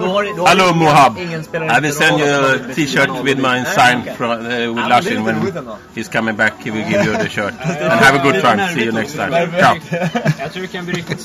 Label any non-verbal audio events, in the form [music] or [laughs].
Hello, Mohab. I will send you a T-shirt with my sign from, uh, with Lashin when he's coming back. He will give you the shirt. And have a good time. See you next time. Ciao. [laughs]